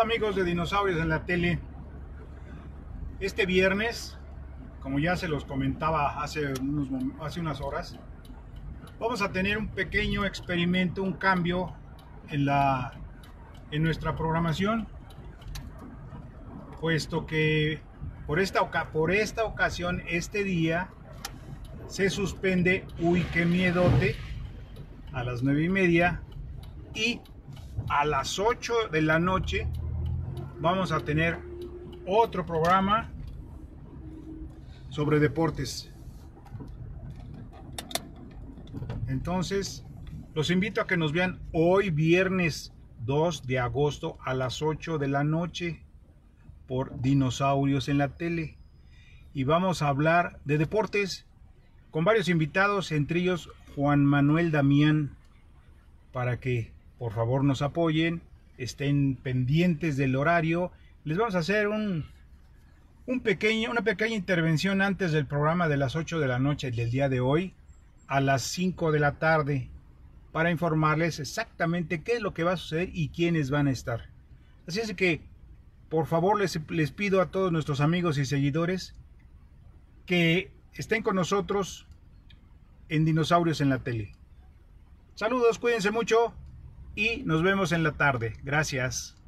Amigos de Dinosaurios en la Tele. Este viernes, como ya se los comentaba hace, hace unas horas, vamos a tener un pequeño experimento, un cambio en, la, en nuestra programación, puesto que por esta, por esta ocasión, este día, se suspende Uy, qué miedote a las nueve y media y a las 8 de la noche vamos a tener otro programa sobre deportes. Entonces, los invito a que nos vean hoy viernes 2 de agosto a las 8 de la noche por Dinosaurios en la tele. Y vamos a hablar de deportes con varios invitados, entre ellos Juan Manuel Damián, para que por favor nos apoyen, estén pendientes del horario. Les vamos a hacer un, un pequeño, una pequeña intervención antes del programa de las 8 de la noche del día de hoy a las 5 de la tarde para informarles exactamente qué es lo que va a suceder y quiénes van a estar. Así es que, por favor, les, les pido a todos nuestros amigos y seguidores que estén con nosotros en Dinosaurios en la Tele. Saludos, cuídense mucho y nos vemos en la tarde. Gracias.